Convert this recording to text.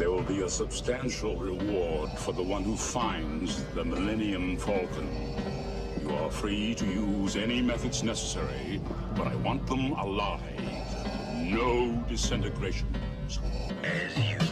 There will be a substantial reward for the one who finds the Millennium Falcon. You are free to use any methods necessary, but I want them alive. No disintegrations. As you.